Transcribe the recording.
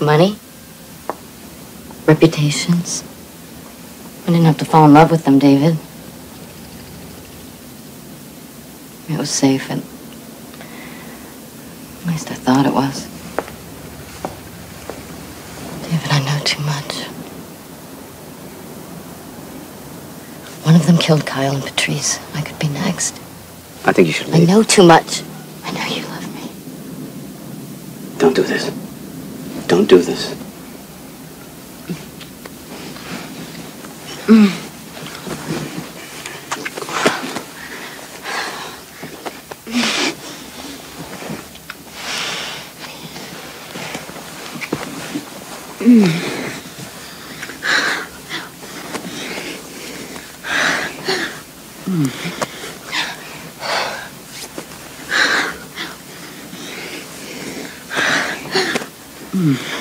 Money? Reputations? I didn't have to fall in love with them, David. It was safe, and at least I thought it was. David, I know too much. One of them killed Kyle and Patrice. I could be next. I think you should I know too much. I know you love me. Don't do this. Don't do this. Mm. Mm.